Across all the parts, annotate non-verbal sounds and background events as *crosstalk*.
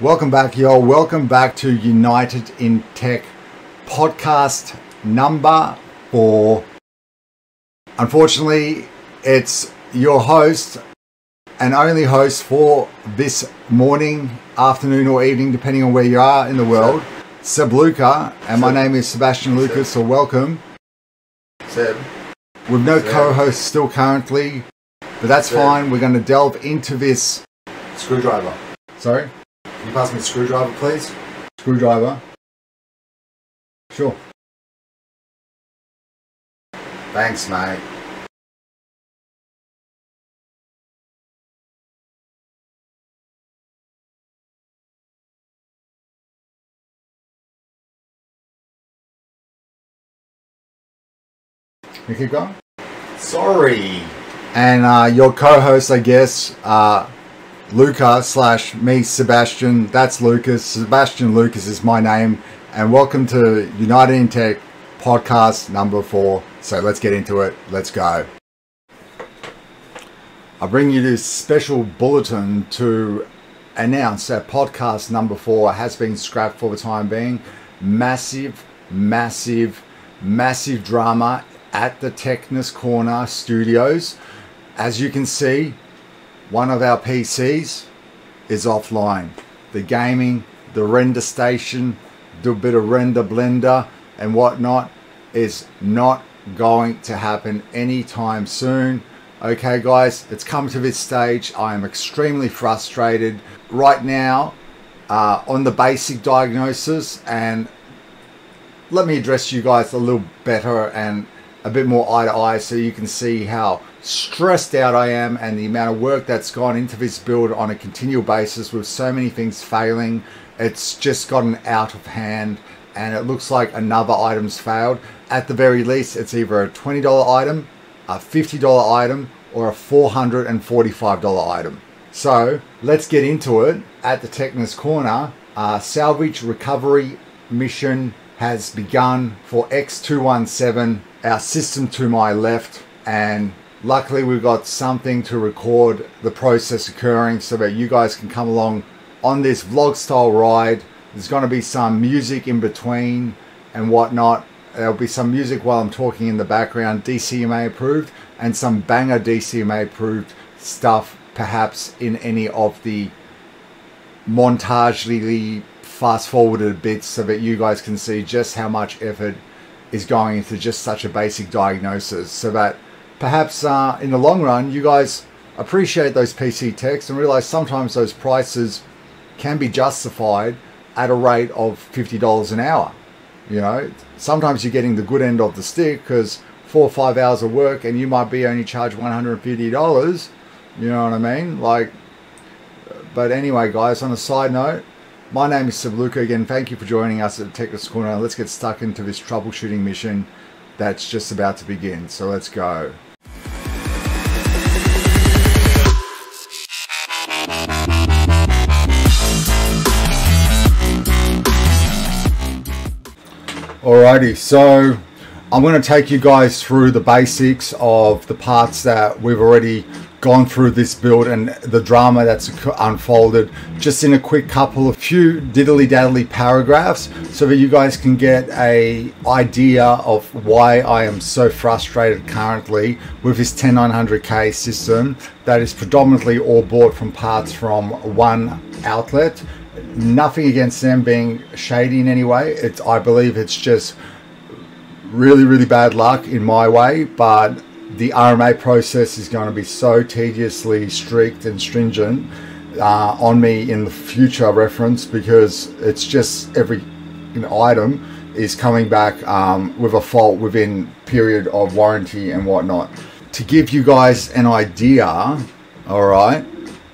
Welcome back, y'all. Welcome back to United in Tech podcast number four. Unfortunately, it's your host and only host for this morning, afternoon, or evening, depending on where you are in the world, Seb Luca, and my name is Sebastian Lukas, so welcome. Seb. With no co host still currently, but that's Seb. fine. We're going to delve into this. Screwdriver. Sorry? Can you pass me the screwdriver, please? Screwdriver. Sure. Thanks, mate. You keep going. Sorry. and uh, your co-host, I guess, uh, Luca slash me, Sebastian. That's Lukas. Sebastian Lukas is my name, and welcome to United in Tech podcast number four. So let's get into it. Let's go. I bring you this special bulletin to announce that podcast number four has been scrapped for the time being. Massive, massive, massive drama at the Techness Corner Studios. As you can see, one of our PCs is offline. The gaming, the render station, do a bit of render blender and whatnot is not going to happen anytime soon. Okay, guys, it's come to this stage. I am extremely frustrated right now uh, on the basic diagnosis, and let me address you guys a little better and a bit more eye to eye so you can see how stressed out I am and the amount of work that's gone into this build on a continual basis with so many things failing. It's just gotten out of hand and it looks like another item's failed. At the very least, it's either a $20 item, a $50 item, or a $445 item. So let's get into it. At the Techness Corner, uh, salvage recovery mission has begun for X217, our system to my left, and luckily we've got something to record the process occurring so that you guys can come along on this vlog style ride. There's going to be some music in between and whatnot. There'll be some music while I'm talking in the background, DCMA approved, and some banger DCMA approved stuff, perhaps in any of the montagely fast forwarded bits so that you guys can see just how much effort is going into just such a basic diagnosis so that perhaps uh, in the long run you guys appreciate those PC techs and realize sometimes those prices can be justified at a rate of $50 an hour. You know, sometimes you're getting the good end of the stick because four or five hours of work and you might be only charged $150. You know what I mean? Like, but anyway, guys, on a side note, my name is Seb Luca again. Thank you for joining us at Techness Corner. Let's get stuck into this troubleshooting mission that's just about to begin. So let's go. Alrighty, so I'm going to take you guys through the basics of the parts that we've already gone through this build and the drama that's unfolded. Just in a quick couple of few diddly daddly paragraphs so that you guys can get a idea of why I am so frustrated currently with this 10900K system that is predominantly all bought from parts from one outlet nothing against them being shady in any way it's I believe it's just really, really bad luck in my way, but the RMA process is going to be so tediously strict and stringent uh, on me in the future reference because it's just every know, item is coming back um, with a fault within period of warranty and whatnot. To give you guys an idea, all right,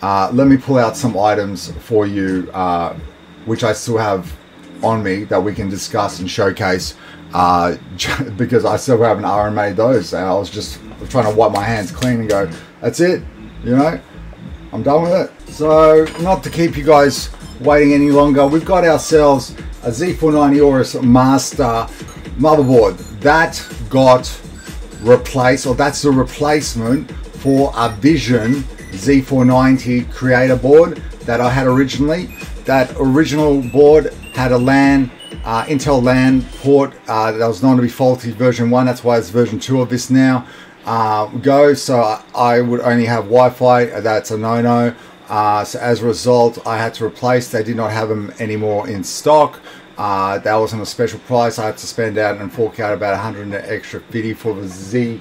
uh, let me pull out some items for you, uh, which I still have on me that we can discuss and showcase uh, *laughs* because I still haven't RMA those. And I was just trying to wipe my hands clean and go, that's it, you know, I'm done with it. So, not to keep you guys waiting any longer, we've got ourselves a Z490 Aorus Master motherboard that got replaced, or that's the replacement for a Vision Z490 creator board that I had originally. that original board had a LAN, uh, Intel LAN port uh, that was known to be faulty version 1. That's why it's version 2 of this now. Uh, go, so I would only have Wi-Fi. That's a no-no. Uh, so as a result, I had to replace. They did not have them anymore in stock. Uh, that was on a special price. I had to spend out and fork out about 100 extra 50 for the Z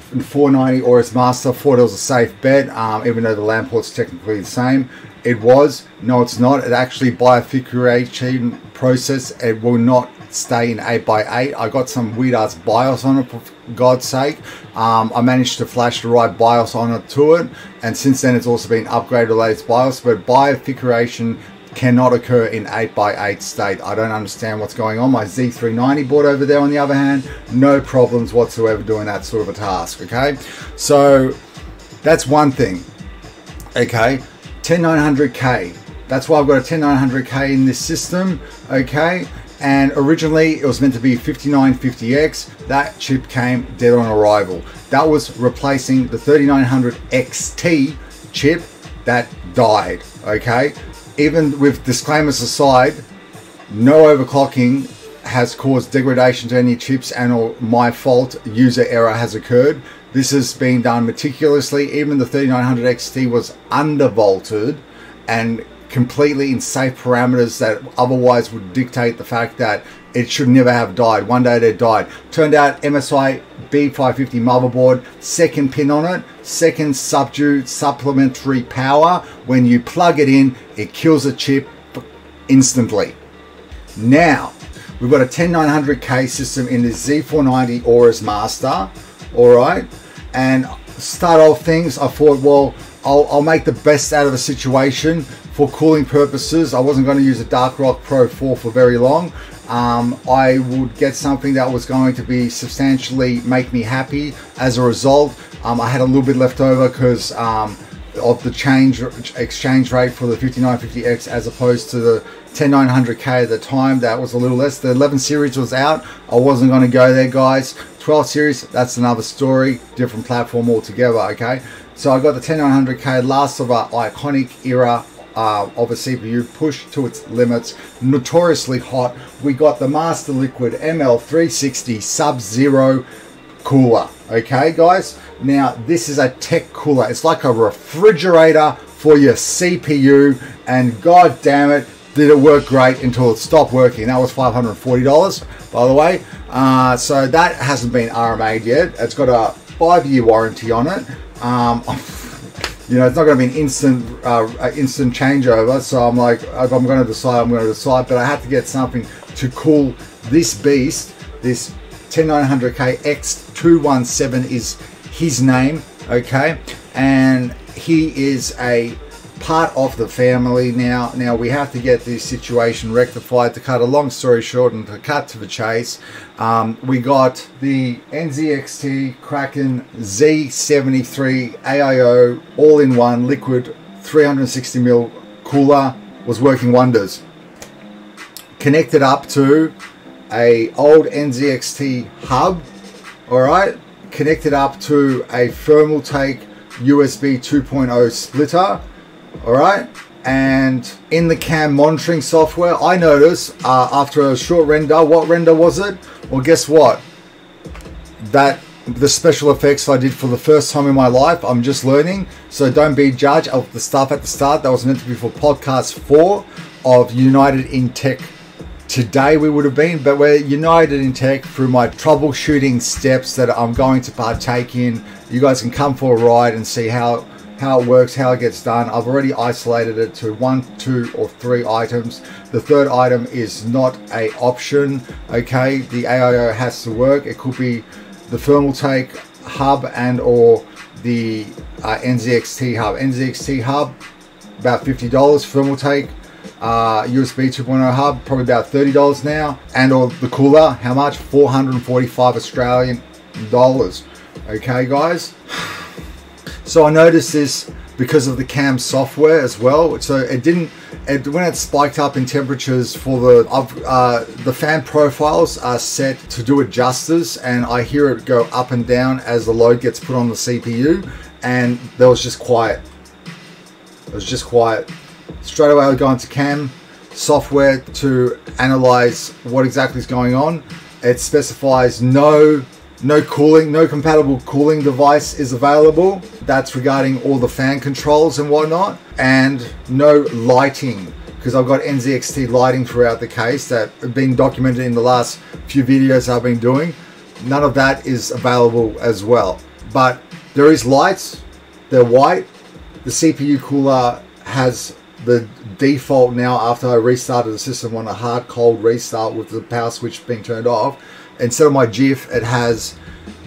490 Aorus Master. Thought it was a safe bet, um, even though the LAN port's technically the same. It was. No, it's not. It actually, by a configuration process, it will not stay in 8x8. I got some weird ass BIOS on it, for God's sake. Um, I managed to flash the right BIOS on it to it, and since then it's also been upgraded to latest BIOS, but configuration cannot occur in 8x8 state. I don't understand what's going on. My Z390 board over there, on the other hand, no problems whatsoever doing that sort of a task, okay? So that's one thing, okay? 10900K. That's why I've got a 10900K in this system, okay? And originally it was meant to be 5950X. That chip came dead on arrival. That was replacing the 3900 XT chip that died, okay? Even with disclaimers aside, no overclocking has caused degradation to any chips and or my fault user error has occurred. This has been done meticulously. Even the 3900 XT was undervolted and completely in safe parameters that otherwise would dictate the fact that it should never have died. One day it died. Turned out MSI B550 motherboard, second pin on it, second subdue supplementary power. When you plug it in, it kills a chip instantly. Now, we've got a 10900K system in the Z490 Aorus Master, all right? And start off things, I thought, well, I'll, I'll make the best out of the situation for cooling purposes. I wasn't going to use a Dark Rock Pro 4 for very long. Um, I would get something that was going to be substantially make me happy as a result. Um, I had a little bit left over because um, of the change exchange rate for the 5950X as opposed to the 10900K at the time. That was a little less. The 11 series was out. I wasn't going to go there, guys. 12 series, that's another story, different platform altogether, okay? So I got the 10900K, last of our iconic era uh, of a CPU pushed to its limits, notoriously hot. We got the Master Liquid ML360 Sub-Zero cooler. Okay, guys? Now, this is a tech cooler. It's like a refrigerator for your CPU, and god damn it, did it work great until it stopped working. That was $540, by the way. Uh, so that hasn't been RMA'd yet. It's got a five-year warranty on it. Um, *laughs* you know, it's not going to be an instant uh, instant changeover. So I'm like, I'm going to decide, I'm going to decide. But I have to get something to cool this beast. This 10900K X217 is his name, okay? And he is a part of the family now. Now we have to get this situation rectified. To cut a long story short and to cut to the chase, um, we got the NZXT Kraken Z73 AIO all-in-one liquid 360ml cooler was working wonders. Connected up to a old NZXT hub, all right, connected up to a Thermaltake USB 2.0 splitter all right? And in the CAM monitoring software I noticed uh, after a short render what render was it? Well guess what? That the special effects I did for the first time in my life I'm just learning. So don't be judge of the stuff at the start. That was meant to be for podcast 4 of United in Tech. Today we would have been but we're united in tech through my troubleshooting steps that I'm going to partake in. You guys can come for a ride and see how how it works, how it gets done. I've already isolated it to one, two, or three items. The third item is not a option, okay? The AIO has to work. It could be the Thermaltake hub and or the uh, NZXT hub. NZXT hub, about $50. Thermaltake uh, USB 2.0 hub, probably about $30 now. And or the cooler, how much? 445 Australian dollars. Okay, guys? *sighs* So I noticed this because of the CAM software as well. So it didn't, it, when it spiked up in temperatures for the, uh, the fan profiles are set to do it justice and I hear it go up and down as the load gets put on the CPU and there was just quiet. It was just quiet. straight away I go into CAM software to analyze what exactly is going on. It specifies no no cooling, no compatible cooling device is available. That's regarding all the fan controls and whatnot, and no lighting because I've got NZXT lighting throughout the case that have been documented in the last few videos I've been doing. None of that is available as well. But there is lights, they're white. The CPU cooler has the default now after I restarted the system on a hard cold restart with the power switch being turned off. Instead of my GIF, it has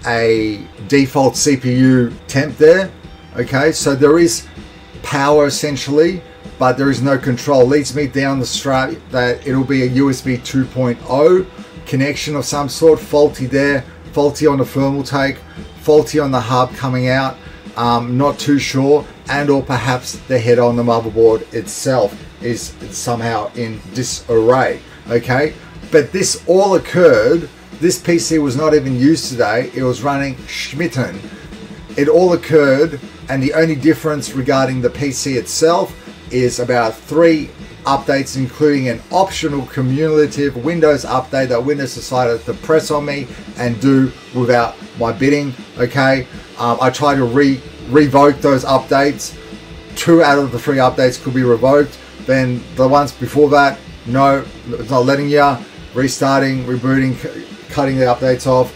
a default CPU temp there. Okay, so there is power essentially but there is no control. Leads me down the strap that it'll be a USB 2.0 connection of some sort, faulty there, faulty on the Thermaltake, faulty on the hub coming out, um, not too sure, and or perhaps the head on the motherboard itself is somehow in disarray, okay? But this all occurred, this PC was not even used today, it was running Schmitten. It all occurred, and the only difference regarding the PC itself is about three updates, including an optional cumulative Windows update that Windows decided to press on me and do without my bidding. Okay, um, I tried to re revoke those updates. Two out of the three updates could be revoked. Then the ones before that, no, it's not letting you. Restarting, rebooting, cutting the updates off.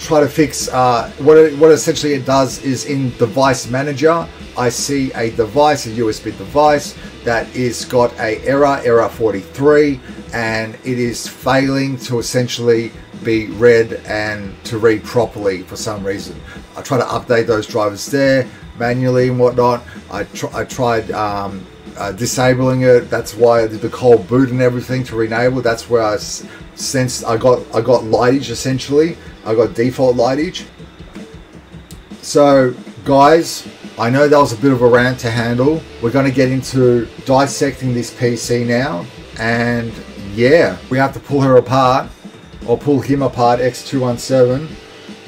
Try to fix uh, what it, what essentially it does is in Device Manager I see a device, a USB device that is got a error, error 43, and it is failing to essentially be read and to read properly for some reason. I try to update those drivers there manually and whatnot. I, tr I tried um, uh, disabling it. That's why I did the cold boot and everything to enable. That's where I sensed I got I got lightage essentially. I got default lightage. So guys, I know that was a bit of a rant to handle. We're going to get into dissecting this PC now. And yeah, we have to pull her apart or pull him apart, X217.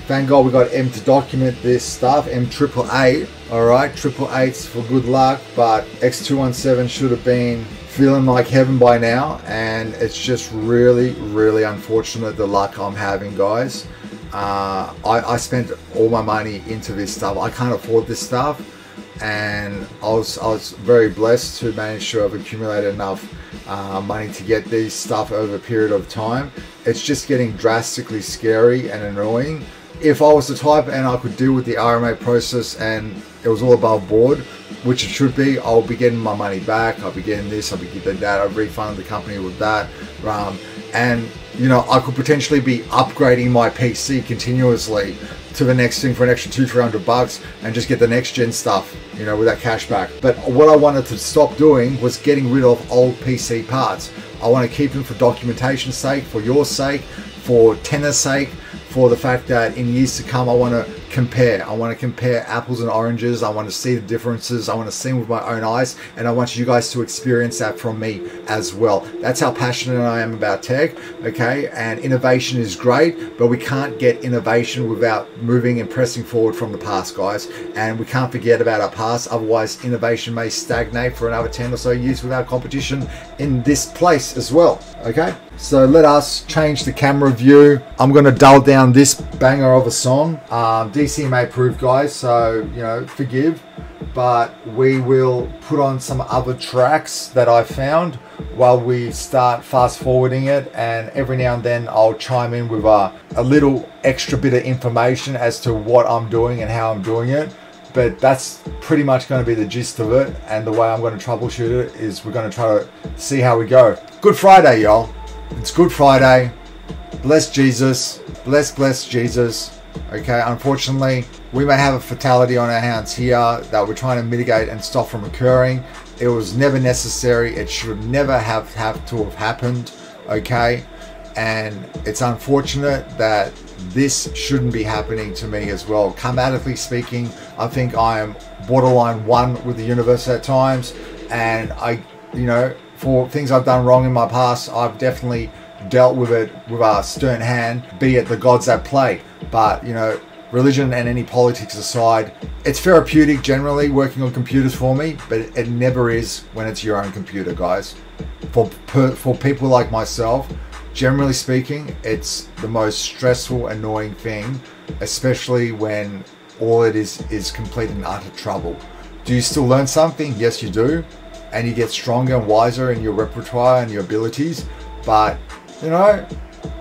Thank God we got M to document this stuff, M triple eight. All right, triple eights for good luck, but X217 should have been feeling like heaven by now, and it's just really, really unfortunate the luck I'm having, guys. Uh, I, I spent all my money into this stuff. I can't afford this stuff, and I was I was very blessed to manage to have accumulated enough uh, money to get these stuff over a period of time. It's just getting drastically scary and annoying. If I was the type and I could deal with the RMA process and it was all above board, which it should be, I'll be getting my money back. I'll be getting this. I'll be getting that. I'll refund the company with that. Um, and you know, I could potentially be upgrading my PC continuously to the next thing for an extra two, three hundred bucks and just get the next gen stuff, you know, with that cash back. But what I wanted to stop doing was getting rid of old PC parts. I want to keep them for documentation sake, for your sake, for tenor sake, for the fact that in years to come, I want to compare. I want to compare apples and oranges. I want to see the differences. I want to see them with my own eyes, and I want you guys to experience that from me as well. That's how passionate I am about tech, okay? And innovation is great, but we can't get innovation without moving and pressing forward from the past, guys. And we can't forget about our past, otherwise, innovation may stagnate for another 10 or so years without competition in this place as well, okay? So let us change the camera view. I'm going to dull down this banger of a song. Um, DCMA approved, guys, so, you know, forgive. But we will put on some other tracks that I found while we start fast forwarding it. And every now and then I'll chime in with a, a little extra bit of information as to what I'm doing and how I'm doing it but that's pretty much going to be the gist of it and the way I'm going to troubleshoot it is we're going to try to see how we go. Good Friday y'all. It's Good Friday. Bless Jesus. Bless, bless Jesus. Okay, unfortunately, we may have a fatality on our hands here that we're trying to mitigate and stop from occurring. It was never necessary. It should never have, have to have happened. Okay, and it's unfortunate that this shouldn't be happening to me as well. Karmatically speaking, I think I am borderline one with the universe at times, and I, you know, for things I've done wrong in my past, I've definitely dealt with it with a stern hand, be it the gods at play. But, you know, religion and any politics aside, it's therapeutic generally working on computers for me, but it never is when it's your own computer, guys. For for people like myself, generally speaking, it's the most stressful, annoying thing, especially when all it is is complete and utter trouble. Do you still learn something? Yes, you do, and you get stronger and wiser in your repertoire and your abilities. But you know,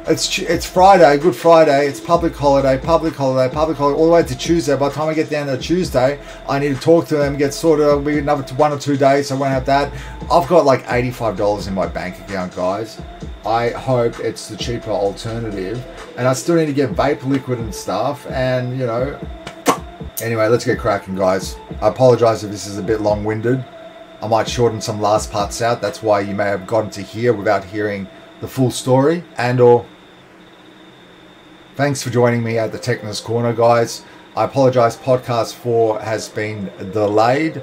it's it's Friday, Good Friday. It's public holiday, public holiday, public holiday, all the way to Tuesday. By the time I get down to Tuesday, I need to talk to them, get sorted. We another one or two days, so I won't have that. I've got like eighty-five dollars in my bank account, guys. I hope it's the cheaper alternative, and I still need to get vape liquid and stuff. And you know, anyway, let's get cracking, guys. I apologize if this is a bit long-winded. I might shorten some last parts out. That's why you may have gotten to here without hearing the full story and or Thanks for joining me at the Techness Corner, guys. I apologize, podcast four has been delayed.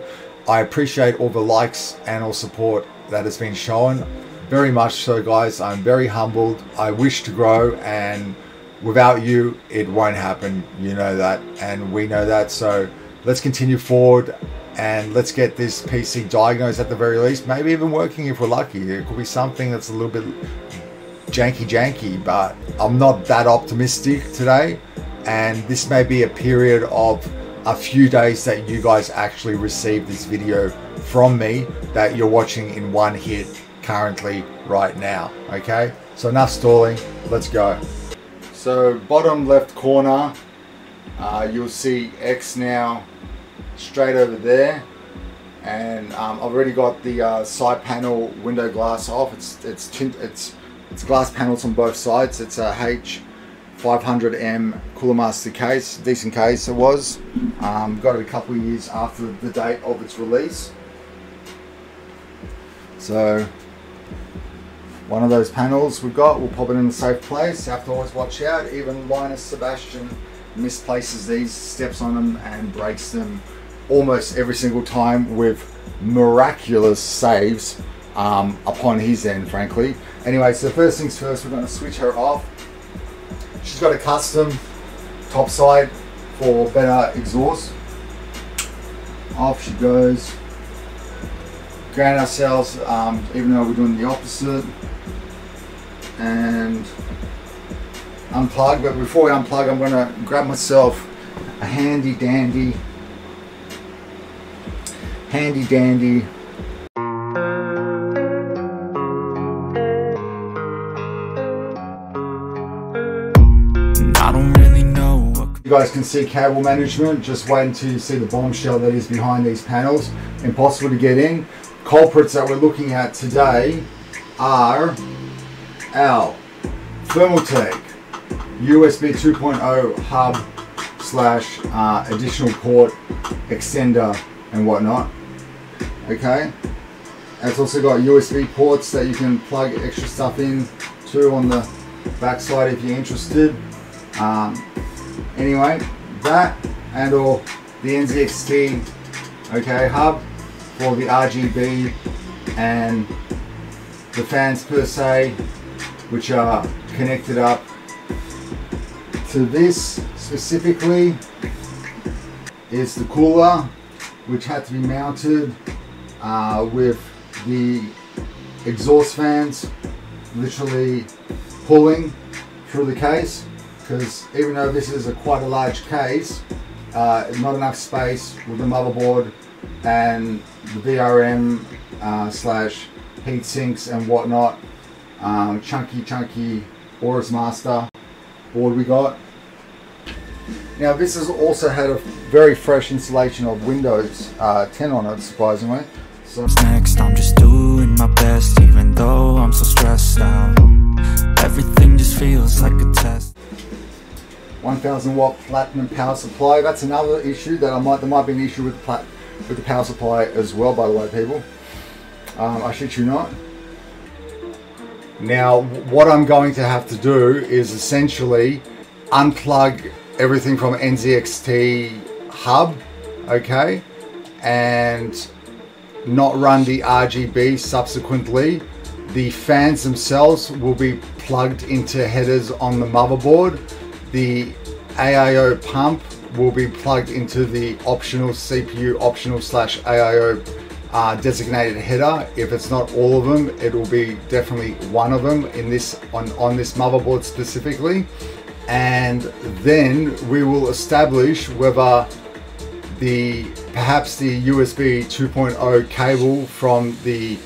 I appreciate all the likes and all support that has been shown. Very much so, guys. I'm very humbled. I wish to grow, and without you, it won't happen. You know that, and we know that. So let's continue forward and let's get this PC diagnosed at the very least. Maybe even working if we're lucky. It could be something that's a little bit janky janky, but I'm not that optimistic today. And this may be a period of a few days that you guys actually receive this video from me that you're watching in one hit currently right now. Okay, so enough stalling, let's go. So bottom left corner, uh, you'll see X now straight over there. And um, I've already got the uh, side panel window glass off. It's it's tint, it's it's glass panels on both sides. It's a H500M Cooler Master case, decent case it was. Um, got it a couple of years after the date of its release. So one of those panels we've got, we'll pop it in a safe place. Have to always watch out. Even Linus Sebastian misplaces these, steps on them and breaks them almost every single time with miraculous saves um, upon his end, frankly. Anyway, so first things first, we're going to switch her off. She's got a custom top side for better exhaust. Off she goes. Ground ourselves, um, even though we're doing the opposite. And unplug, but before we unplug, I'm going to grab myself a handy dandy, handy dandy guys can see cable management, just wait until you see the bombshell that is behind these panels. Impossible to get in. Culprits that we're looking at today are our Thermaltake USB 2.0 hub slash uh, additional port extender and whatnot. Okay, it's also got USB ports that you can plug extra stuff in to on the backside if you're interested. Um, Anyway, that and or the NZXT okay hub for the RGB and the fans per se which are connected up to this specifically is the cooler which had to be mounted uh, with the exhaust fans literally pulling through the case because even though this is a quite a large case, uh, not enough space with the motherboard and the VRM uh, slash heat sinks and whatnot. Um, chunky, chunky Aorus Master board we got. Now this has also had a very fresh installation of Windows uh, 10 on it, surprisingly. So next, I'm just doing my best, even though I'm so stressed out. Everything just feels like a test. 1000 watt platinum power supply. That's another issue that I might, there might be an issue with, the, plat, with the power supply as well, by the way, people. Um, I shit you not. Now, what I'm going to have to do is essentially unplug everything from NZXT hub, okay, and not run the RGB subsequently. The fans themselves will be plugged into headers on the motherboard the AIO pump will be plugged into the optional CPU optional slash AIO uh, designated header. If it's not all of them, it will be definitely one of them in this on, on this motherboard specifically. And then we will establish whether the perhaps the USB 2.0 cable from the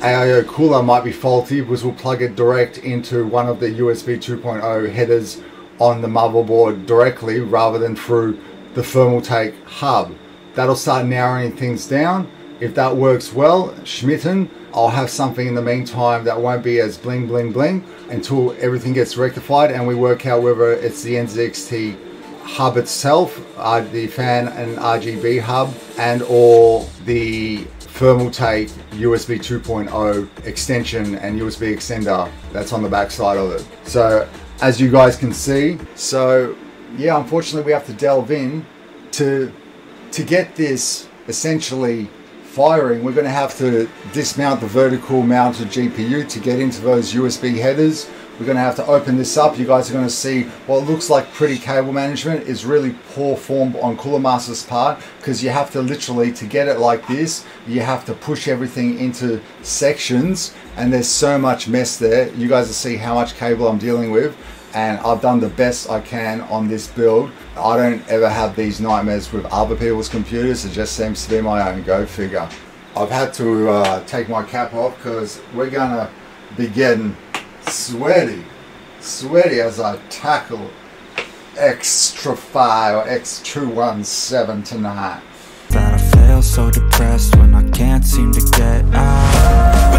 AIO cooler might be faulty because we'll plug it direct into one of the USB 2.0 headers on the motherboard directly rather than through the Thermaltake hub. That'll start narrowing things down. If that works well, Schmitten, I'll have something in the meantime that won't be as bling bling bling until everything gets rectified and we work out whether it's the NZXT hub itself, uh, the fan and RGB hub, and or the Thermaltake USB 2.0 extension and USB extender that's on the back side of it. So as you guys can see, so yeah, unfortunately we have to delve in to to get this essentially firing, we're going to have to dismount the vertical mounted GPU to get into those USB headers. We're going to have to open this up. You guys are going to see what looks like pretty cable management is really poor form on Cooler Master's part because you have to literally, to get it like this, you have to push everything into sections and there's so much mess there. You guys will see how much cable I'm dealing with and I've done the best I can on this build. I don't ever have these nightmares with other people's computers. It just seems to be my own. Go figure. I've had to uh, take my cap off because we're gonna be getting sweaty, sweaty as I tackle Extra 5 or X217 tonight. That I feel so depressed when I can't seem to get out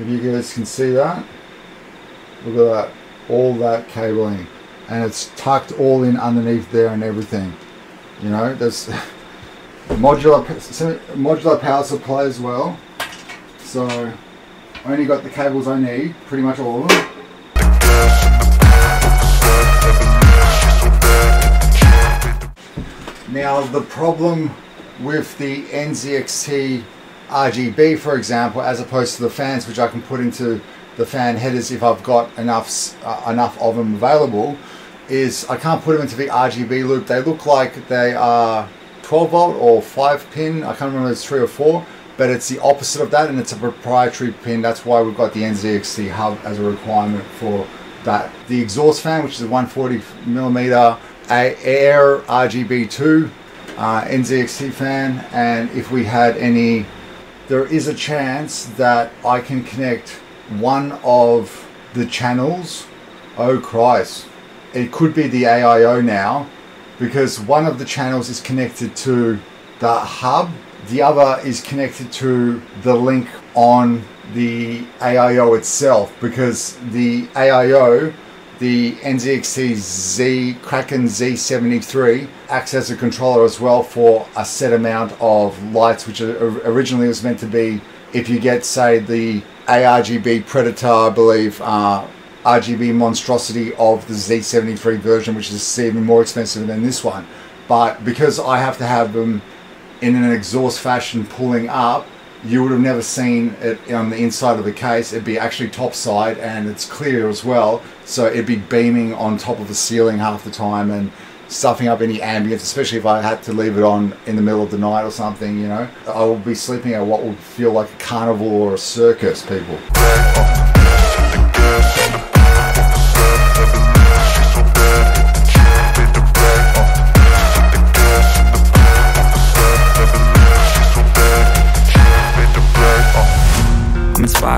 If you guys can see that. Look at that. All that cabling. And it's tucked all in underneath there and everything. You know, there's *laughs* modular, modular power supply as well. So I only got the cables I need, pretty much all of them. Now the problem with the NZXT RGB, for example, as opposed to the fans, which I can put into the fan headers if I've got enough uh, enough of them available, is I can't put them into the RGB loop. They look like they are 12 volt or 5 pin. I can't remember it's 3 or 4, but it's the opposite of that, and it's a proprietary pin. That's why we've got the NZXT hub as a requirement for that. The exhaust fan, which is a 140 millimeter Aer RGB2 uh, NZXT fan, and if we had any, there is a chance that I can connect one of the channels. Oh Christ! It could be the AIO now, because one of the channels is connected to the hub, the other is connected to the link on the AIO itself, because the AIO the NZXT Z Kraken Z73 acts as a controller as well for a set amount of lights, which originally was meant to be if you get, say, the ARGB Predator, I believe, uh, RGB monstrosity of the Z73 version, which is even more expensive than this one. But because I have to have them in an exhaust fashion pulling up, you would have never seen it on the inside of the case. It'd be actually top side and it's clear as well. So it'd be beaming on top of the ceiling half the time and stuffing up any ambience, especially if I had to leave it on in the middle of the night or something, you know. I would be sleeping at what would feel like a carnival or a circus, people.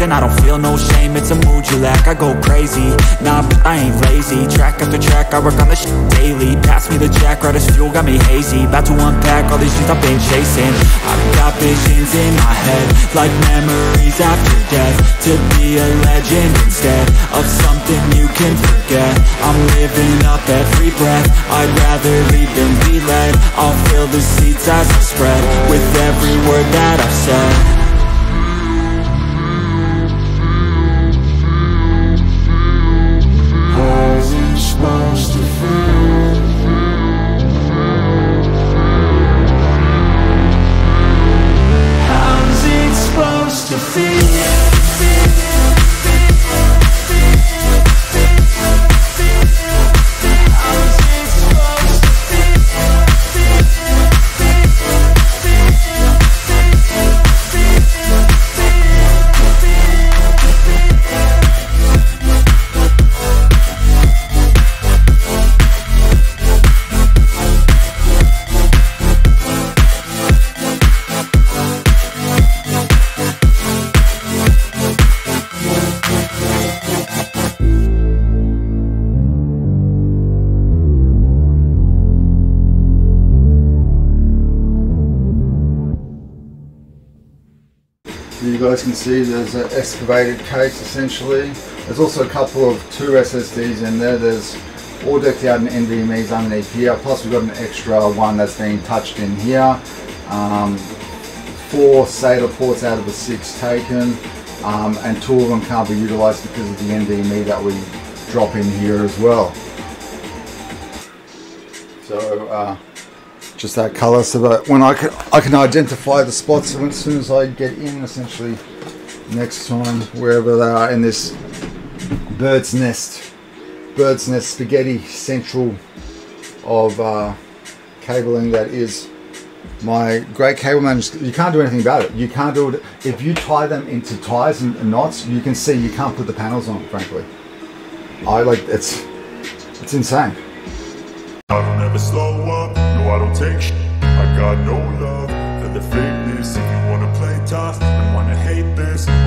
And I don't feel no shame, it's a mood you lack I go crazy, nah, but I ain't lazy. Track after track, I work on this daily. Pass me the jack, right as fuel, got me hazy. About to unpack all these things I've been chasing. I've got visions in my head Like memories after death. To be a legend instead Of something you can forget. I'm living up every breath. I'd rather lead than be led. I'll fill the seats as I spread With every word that I've said see there's an excavated case essentially. There's also a couple of two SSDs in there. There's all decked out in NVMe's underneath here. Plus we've got an extra one that's been touched in here. Um, four SATA ports out of the six taken. Um, and two of them can't be utilized because of the NVMe that we drop in here as well. So uh, just that color so that when I can I can identify the spots as soon as I get in essentially next time wherever they are in this bird's nest. Bird's nest spaghetti central of uh, cabling that is my great cable management you can't do anything about it. You can't do it. If you tie them into ties and, knots you can see you can't put the panels on frankly. I like it's it's insane. I don't ever slow up, no I don't take I got no love for the fakeness. If you wanna play tough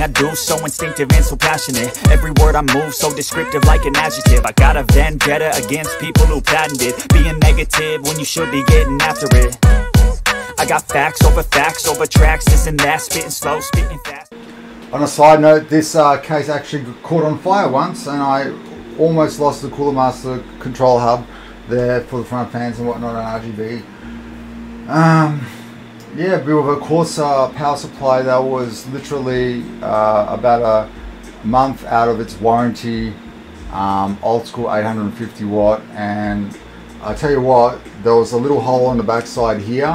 Everything I do so instinctive and so passionate. Every word I move so descriptive like an adjective. I got a vendetta against people who patented Being negative when you should be getting after it. I got facts over facts over tracks This and that, spitting slow, spitting fast. On a side note, this uh, case actually caught on fire once, and I almost lost the Cooler Master control hub there for the front fans and whatnot on RGB. Um, yeah, we have a Corsair power supply that was literally uh, about a month out of its warranty, um, old school 850 watt, and I tell you what, there was a little hole on the backside here,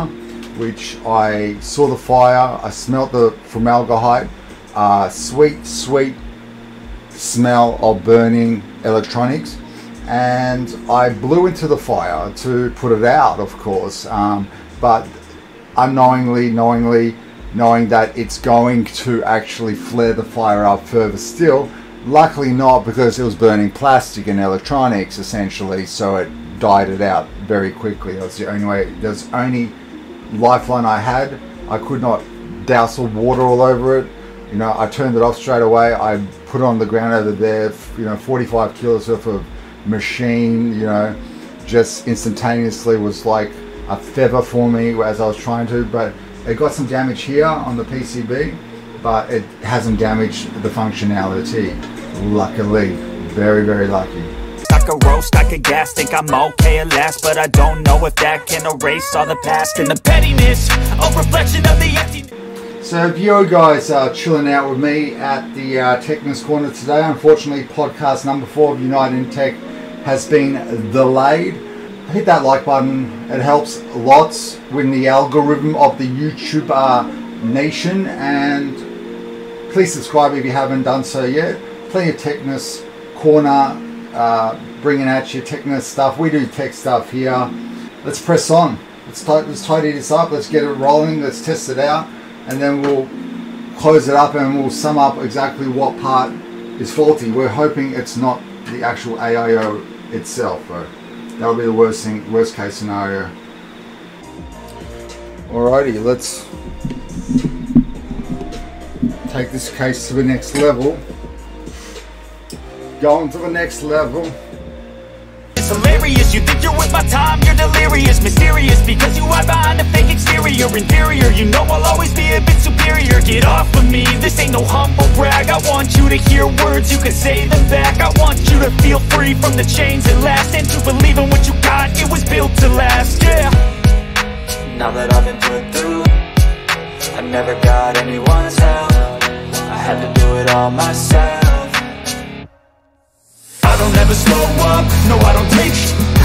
which I saw the fire. I smelt the formaldehyde, uh, sweet, sweet smell of burning electronics, and I blew into the fire to put it out, of course. Um, but unknowingly, knowingly, knowing that it's going to actually flare the fire up further still. Luckily not because it was burning plastic and electronics essentially, so it died it out very quickly. That's the only way, there's only lifeline I had. I could not douse of water all over it. You know, I turned it off straight away. I put it on the ground over there, you know, 45 kilos worth of machine, you know, just instantaneously was like a feather for me as I was trying to, but it got some damage here on the PCB, but it hasn't damaged the functionality. Luckily, very, very lucky. I could roast, I could gas, think I'm okay at last But I don't know if that can erase all the past And the pettiness, a reflection of the emptiness So if you guys are chilling out with me at the uh, Techness Corner today, unfortunately podcast number four of United in Tech has been delayed. Hit that like button, it helps lots with the algorithm of the YouTube uh, nation and please subscribe if you haven't done so yet. Plenty of Techness Corner uh, bringing out your Techness stuff. We do tech stuff here. Let's press on. Let's, let's tidy this up. Let's get it rolling. Let's test it out. And then we'll close it up and we'll sum up exactly what part is faulty. We're hoping it's not the actual AIO itself, though. That'll be the worst thing, worst case scenario. Alrighty, let's take this case to the next level. Going to the next level. Hilarious, you think you're worth my time, you're delirious. Mysterious, because you hide behind a fake exterior. Inferior, you know I'll always be a bit superior. Get off of me, this ain't no humble brag. I want you to hear words, you can say them back. I want you to feel free from the chains that last. And to believe in what you got, it was built to last, yeah. Now that I've been put through I never got anyone's help. I had to do it all myself I don't ever slow up, no I don't take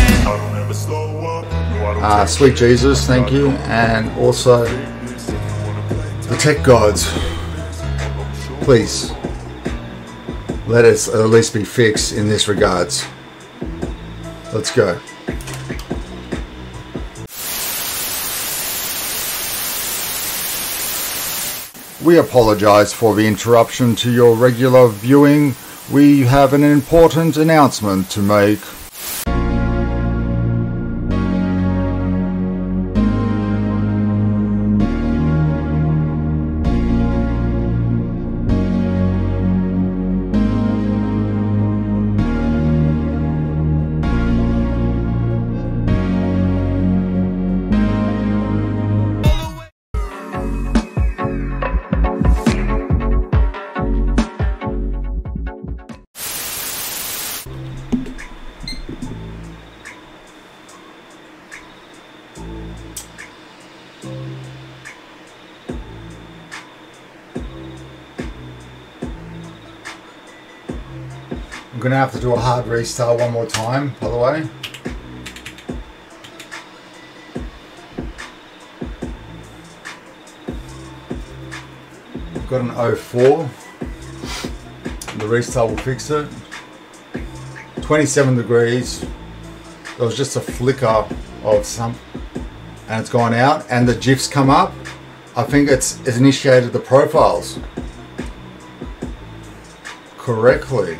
Uh, sweet Jesus, thank you. And also the tech gods, please let us at least be fixed in this regards. Let's go. We apologize for the interruption to your regular viewing. We have an important announcement to make. Do a hard restart one more time, by the way. Got an 04. The restart will fix it. 27 degrees. There was just a flicker of some, and it's gone out, and the GIFs come up. I think it's, it's initiated the profiles correctly.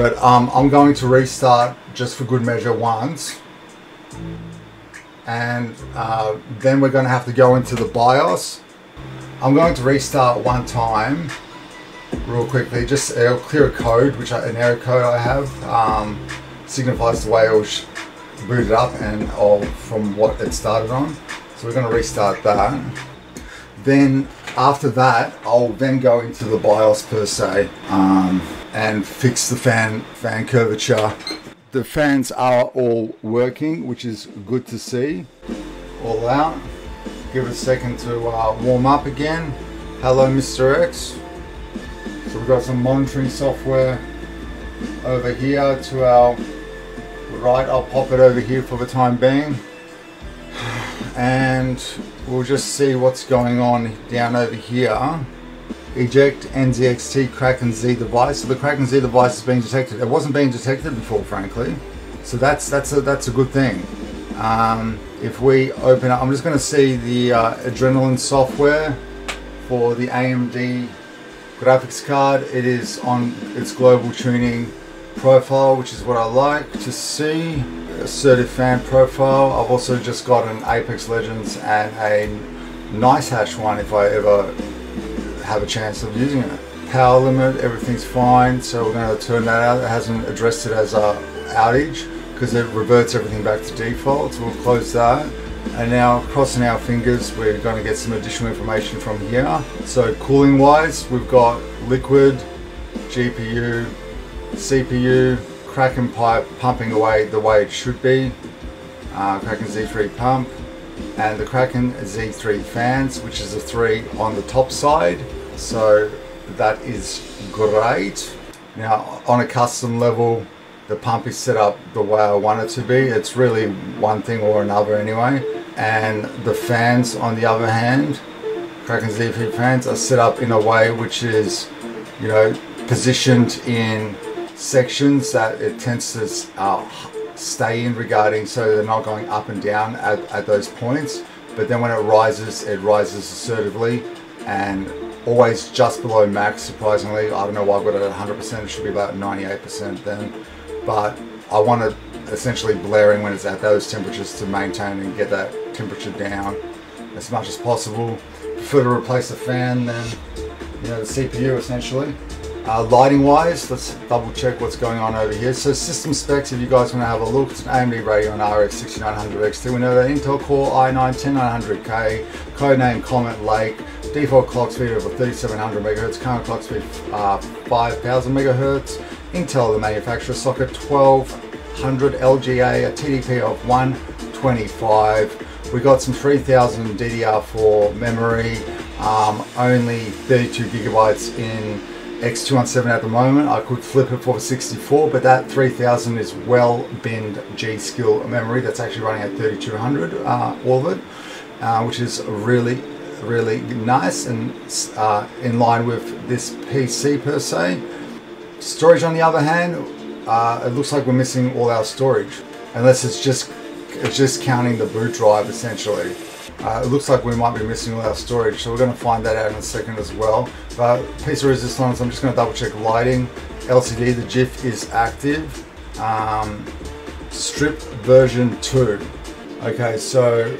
But um, I'm going to restart just for good measure once. And uh, then we're going to have to go into the BIOS. I'm going to restart one time real quickly. Just it'll clear a code, which I, an error code I have, um, signifies the way it was booted up and from what it started on. So we're going to restart that. Then after that, I'll then go into the BIOS per se um, and fix the fan fan curvature. The fans are all working, which is good to see. All out. Give it a second to uh, warm up again. Hello, Mr. X. So we've got some monitoring software over here to our right. I'll pop it over here for the time being. *sighs* And we'll just see what's going on down over here. Eject NZXT Kraken Z device. So the Kraken Z device is being detected. It wasn't being detected before, frankly. So that's that's a that's a good thing. Um, if we open up, I'm just going to see the uh, Adrenalin software for the AMD graphics card. It is on its global tuning profile, which is what I like to see. Assertive fan profile. I've also just got an Apex Legends and a NiceHash one if I ever have a chance of using it. Power limit, everything's fine, so we're going to turn that out. It hasn't addressed it as a outage because it reverts everything back to default, so we'll close that. And now, crossing our fingers, we're going to get some additional information from here. So cooling wise, we've got liquid, GPU, CPU, Kraken pipe pumping away the way it should be, uh, Kraken Z3 pump, and the Kraken Z3 fans, which is a three on the top side. So that is great. Now on a custom level, the pump is set up the way I want it to be. It's really one thing or another anyway. And the fans on the other hand, Kraken Z3 fans are set up in a way which is, you know, positioned in sections that it tends to uh, stay in regarding so they're not going up and down at, at those points. But then when it rises it rises assertively and always just below max surprisingly. I don't know why I've got it at 100% it should be about 98% then. But I want it essentially blaring when it's at those temperatures to maintain and get that temperature down as much as possible. Prefer to replace the fan than you know the CPU essentially uh, lighting wise, let's double check what's going on over here. So system specs, if you guys want to have a look, it's an AMD Radeon RX 6900 XT. We know that Intel Core i9 10900K, codename Comet Lake, default clock speed of 3700 MHz, current clock speed uh, 5000 MHz, Intel the manufacturer socket 1200 LGA, a TDP of 125. We got some 3000 DDR4 memory, um, only 32 gigabytes in X217 at the moment. I could flip it for 64, but that 3000 is well binned G Skill memory. That's actually running at 3200, uh, all of it, uh, which is really, really nice and uh, in line with this PC per se. Storage on the other hand, uh, it looks like we're missing all our storage, unless it's just it's just counting the boot drive essentially. Uh, it looks like we might be missing all our storage, so we're going to find that out in a second as well. But piece of resistance, I'm just going to double check lighting. LCD, the GIF is active. Um, strip version 2. Okay, so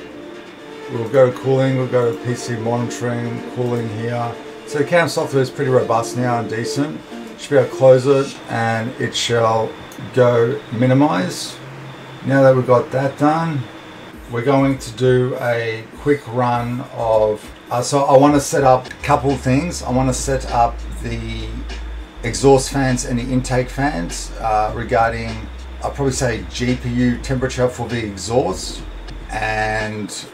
we'll go to cooling, we'll go to PC monitoring, cooling here. So the CAM software is pretty robust now and decent. Should be able to close it and it shall go minimize. Now that we've got that done, we're going to do a quick run of uh, so I want to set up a couple things I want to set up the exhaust fans and the intake fans uh, regarding I'll probably say GPU temperature for the exhaust and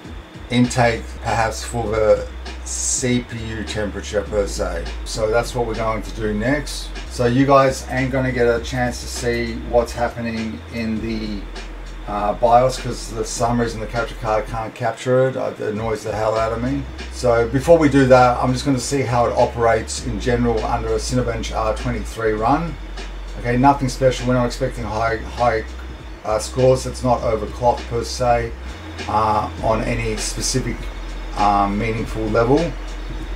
intake perhaps for the CPU temperature per se. So that's what we're going to do next. So you guys ain't gonna get a chance to see what's happening in the uh, BIOS because the some reason the capture card can't capture it. Uh, It annoys the hell out of me. So before we do that, I'm just going to see how it operates in general under a Cinebench R23 run. Okay, nothing special. We're not expecting high high uh, scores. It's not overclocked per se uh, on any specific um, meaningful level.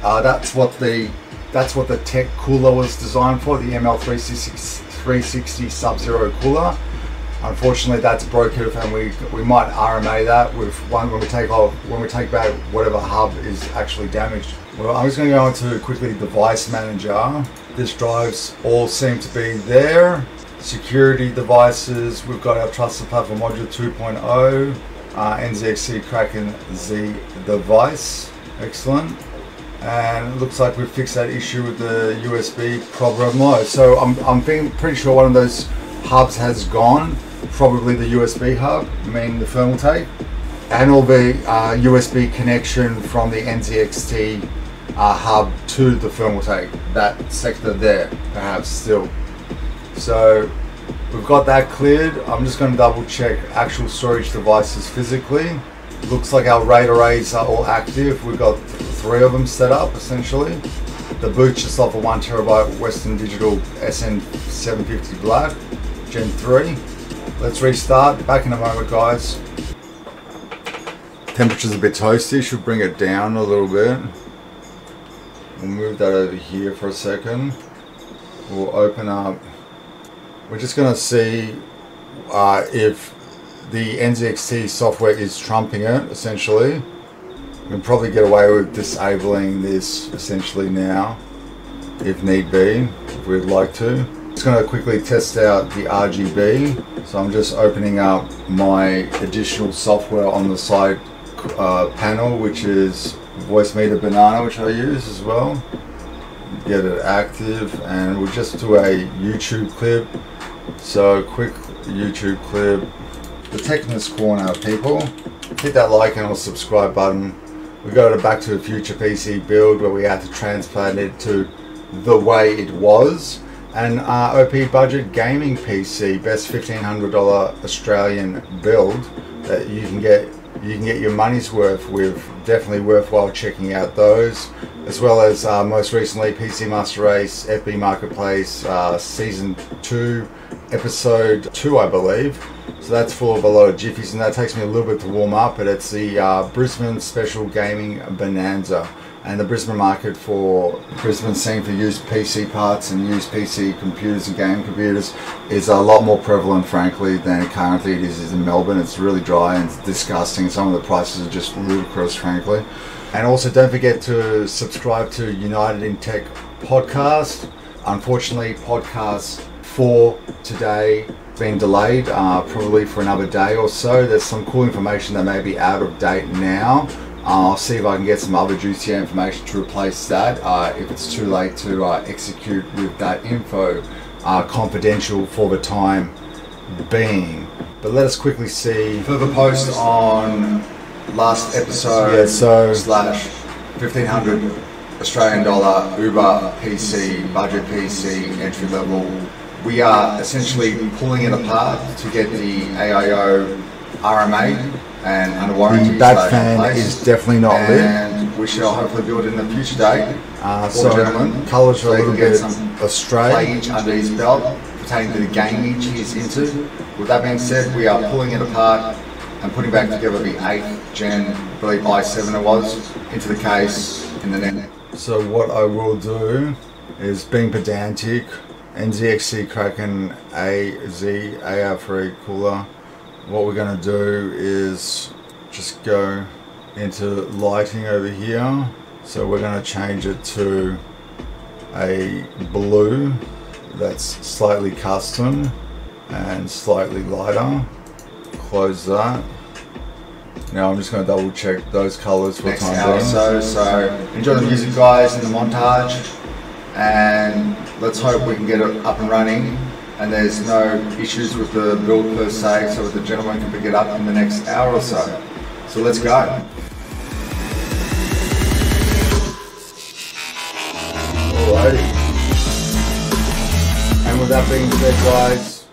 Uh, that's what the that's what the tech cooler was designed for. The ML360 360 Sub-Zero cooler. Unfortunately, that's broken, and we we might RMA that with one when we take off when we take back whatever hub is actually damaged. Well, I'm just going to go into quickly device manager. This drives all seem to be there. Security devices. We've got our trusted platform module 2.0. Uh, NZXT Kraken Z device. Excellent. And it looks like we've fixed that issue with the USB problem. So I'm, I'm being pretty sure one of those hubs has gone. Probably the USB hub, meaning the Thermaltake. And all the uh, USB connection from the NZXT uh, hub to the Thermaltake. That sector there, perhaps still. So we've got that cleared. I'm just going to double check actual storage devices physically. Looks like our RAID arrays are all active. We've got three of them set up essentially. The boot just off a one terabyte Western Digital SN750 Black Gen 3. Let's restart. Back in a moment, guys. Temperature's a bit toasty. Should bring it down a little bit. We'll move that over here for a second. We'll open up. We're just going to see uh, if the NZXT software is trumping it, essentially. We can probably get away with disabling this essentially now, if need be, if we'd like to. Just going to quickly test out the RGB. So I'm just opening up my additional software on the side uh, panel, which is Voicemeeter Banana, which I use as well. Get it active, and we'll just do a YouTube clip. So quick YouTube clip. The Techness Corner, people. Hit that like and or subscribe button. We go to Back to the Future PC build where we had to transplant it to the way it was. An OP budget gaming PC, best $1,500 Australian build that you can get you can get your money's worth with. Definitely worthwhile checking out those, as well as uh, most recently PC Master Race, FB Marketplace, uh, Season 2, Episode 2, I believe. So that's full of a lot of jiffies, and that takes me a little bit to warm up, but it's the uh, Brisbane Special Gaming Bonanza. And the Brisbane market for Brisbane scene for used PC parts and used PC computers and game computers is a lot more prevalent, frankly, than currently it is in Melbourne. It's really dry and disgusting. Some of the prices are just ludicrous, frankly. And also, don't forget to subscribe to United in Tech podcast. Unfortunately, podcast for today been delayed, uh, probably for another day or so. There's some cool information that may be out of date now. I'll see if I can get some other juicy information to replace that. Uh, if it's too late to uh, execute with that info, uh, confidential for the time being. But let us quickly see further post on last episode Yeah, so- slash 1500 Australian dollar Uber PC, budget PC, entry level. We are essentially pulling it apart to get the AIO RMA and under warranty. That slash fan is definitely not lit. and we shall hopefully build it in a future date. Uh, so gentlemen, colours are so a little bit astray. playage under his belt pertaining to the gaming is into. With that being said, we are pulling it apart and putting back together the 8th gen, I believe i7 it was, into the case in the net. So what I will do is being pedantic, NZXT Kraken AZ AR3 cooler. What we're going to do is just go into lighting over here. So we're going to change it to a blue that's slightly custom and slightly lighter. Close that. Now I'm just going to double check those colors for Next time hour so, so enjoy the music guys in the montage and let's hope we can get it up and running and there's no issues with the build per se so the gentleman can pick it up in the next hour or so. So let's go. 280. And with that being said guys,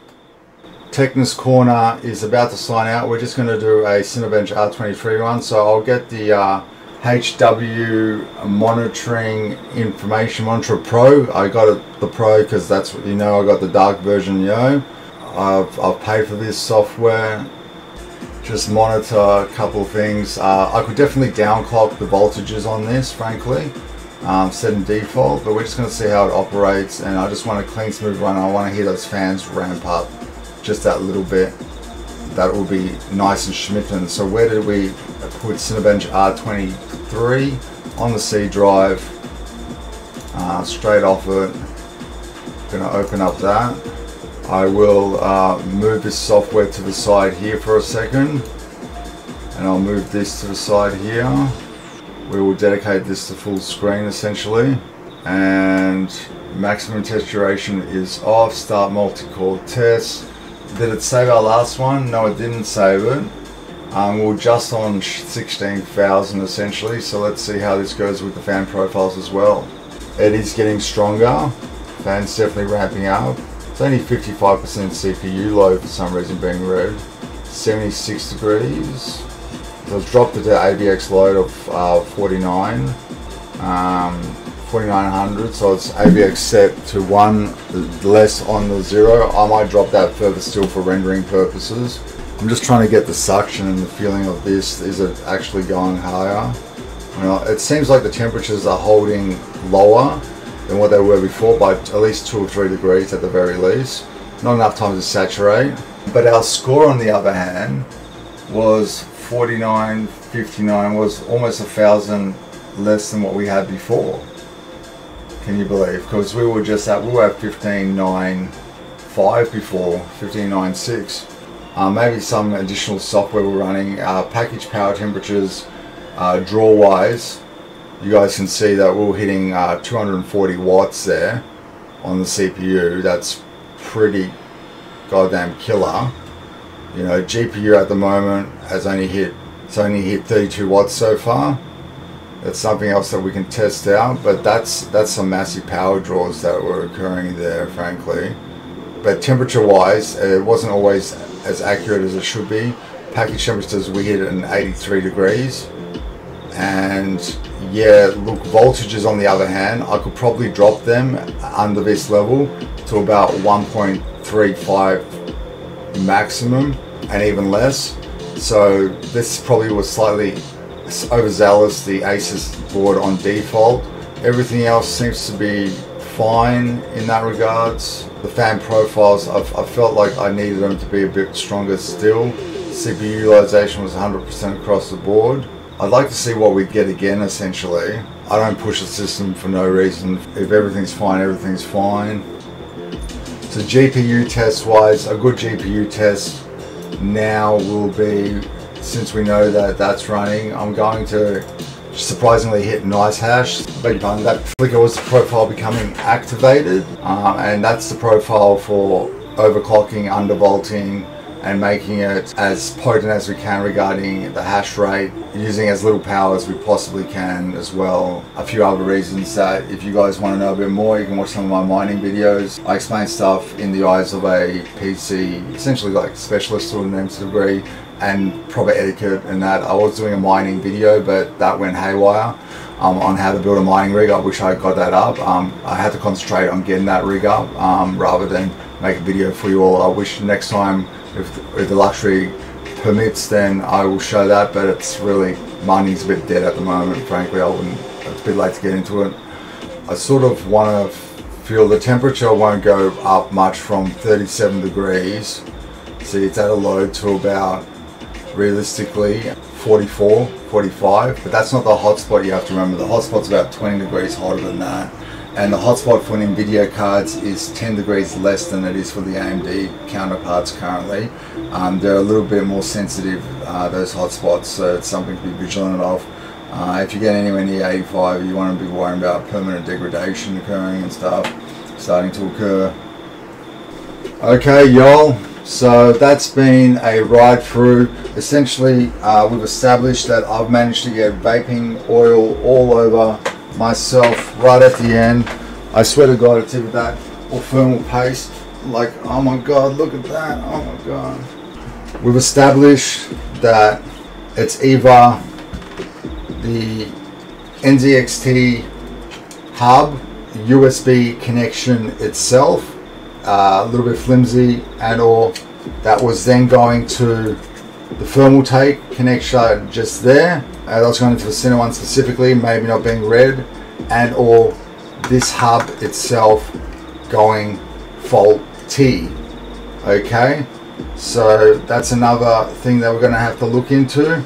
Techness Corner is about to sign out. We're just going to do a Cinebench R23 run. So I'll get the uh, HW monitoring information monitor pro. I got it the pro because that's what you know. I got the dark version, know. I've, I've paid for this software. Just monitor a couple of things. Uh, I could definitely downclock the voltages on this, frankly. Um, set in default, but we're just going to see how it operates. And I just want a clean, smooth run. I want to hear those fans ramp up just that little bit. That will be nice and schmitten. So where did we put Cinebench R23 on the C drive? Uh, straight off it. To open up that. I will uh, move this software to the side here for a second and I'll move this to the side here we will dedicate this to full screen essentially and maximum test duration is off start multi-core test did it save our last one no it didn't save it um, we're just on 16,000 essentially so let's see how this goes with the fan profiles as well it is getting stronger fans definitely ramping up it's only 55% CPU load for some reason being read. 76 degrees. So it's dropped it to AVX load of uh, 49. Um, 4900 so it's AVX set to one less on the zero I might drop that further still for rendering purposes I'm just trying to get the suction and the feeling of this is it actually going higher well, it seems like the temperatures are holding lower than what they were before by at least two or three degrees at the very least. Not enough time to saturate. But our score on the other hand was 49.59 was almost a thousand less than what we had before. Can you believe? Because we were just at we were at 15.95 before 15.96. Uh, maybe some additional software we're running. Uh, package power temperatures, uh, draw wise, you guys can see that we're hitting uh, 240 watts there on the CPU. That's pretty goddamn killer. You know, GPU at the moment has only hit it's only hit 32 watts so far. That's something else that we can test out, but that's that's some massive power draws that were occurring there, frankly. But temperature-wise, it wasn't always as accurate as it should be. Package temperatures we hit at 83 degrees and yeah look voltages on the other hand I could probably drop them under this level to about 1.35 maximum and even less so this probably was slightly overzealous the Asus board on default everything else seems to be fine in that regards the fan profiles I've, I felt like I needed them to be a bit stronger still CPU utilization was 100% across the board I'd like to see what we get again essentially. I don't push the system for no reason. If everything's fine, everything's fine. So GPU test wise, a good GPU test now will be, since we know that that's running, I'm going to surprisingly hit NiceHash. Beg pardon, that flicker was the profile becoming activated um, and that's the profile for overclocking, undervolting, and making it as potent as we can regarding the hash rate, using as little power as we possibly can as well. A few other reasons that if you guys want to know a bit more, you can watch some of my mining videos. I explain stuff in the eyes of a PC, essentially like specialist to an nth degree, and proper etiquette and that. I was doing a mining video, but that went haywire. Um, on how to build a mining rig. I wish I got that up. Um, I had to concentrate on getting that rig up um, rather than make a video for you all. I wish next time if, if the luxury permits, then I will show that. But it's really money's a bit dead at the moment. Frankly, I wouldn't. It's a bit late to get into it. I sort of want to feel the temperature won't go up much from 37 degrees. See, it's at a low to about realistically 44, 45, but that's not the hotspot you have to remember. The hotspot's about 20 degrees hotter than that and the hotspot for NVIDIA cards is 10 degrees less than it is for the AMD counterparts currently. Um, they're a little bit more sensitive, uh, those hotspots, so it's something to be vigilant of. Uh, if you get anywhere near 85, you want to be worrying about permanent degradation occurring and stuff starting to occur. Okay, y'all. So that's been a ride through. Essentially, uh, we've established that I've managed to get vaping oil all over myself right at the end. I swear to God, it's either that or thermal paste. Like, oh my God, look at that. Oh my God. We've established that it's either the NZXT hub USB connection itself, uh, a little bit flimsy, and or that was then going to the Thermaltake connection just there. Uh, that's going into the center one specifically, maybe not being read, and or this hub itself going faulty. Okay, so that's another thing that we're going to have to look into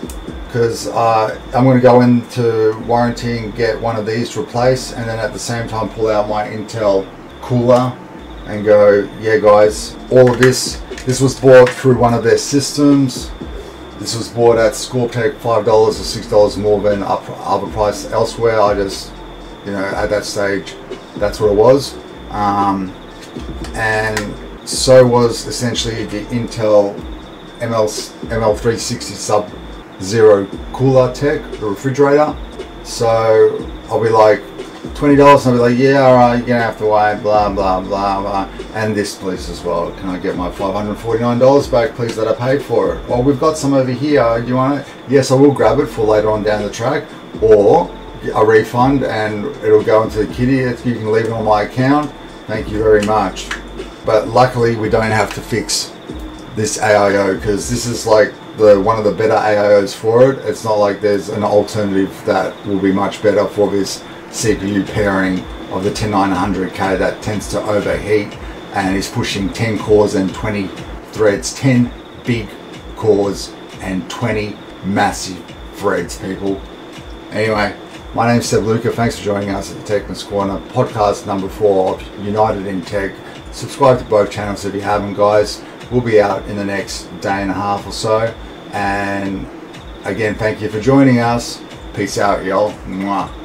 because uh, I'm going to go into warranty and get one of these replaced and then at the same time pull out my Intel cooler and go yeah guys all of this this was bought through one of their systems. This was bought at Scorptec $5 or $6 more than other price elsewhere. I just you know at that stage that's what it was. Um, and so was essentially the Intel ML, ML360 sub zero cooler tech, the refrigerator. So I'll be like, twenty dollars. I'll be like, yeah, all right, you're gonna have to wait, blah blah blah blah. And this, please, as well. Can I get my five hundred forty-nine dollars back, please, that I paid for it? Well, we've got some over here. Do you want it? Yes, I will grab it for later on down the track, or a refund, and it'll go into the kitty. You can leave it on my account. Thank you very much. But luckily, we don't have to fix this AIO because this is like the one of the better AIOs for it. It's not like there's an alternative that will be much better for this CPU pairing of the 10900K that tends to overheat and is pushing 10 cores and 20 threads, 10 big cores and 20 massive threads, people. Anyway, my name's Seb Luca. Thanks for joining us at the Techness Corner, podcast number four of United in Tech. Subscribe to both channels if you haven't, guys. We'll be out in the next day and a half or so. And again, thank you for joining us. Peace out, y'all. Mwah.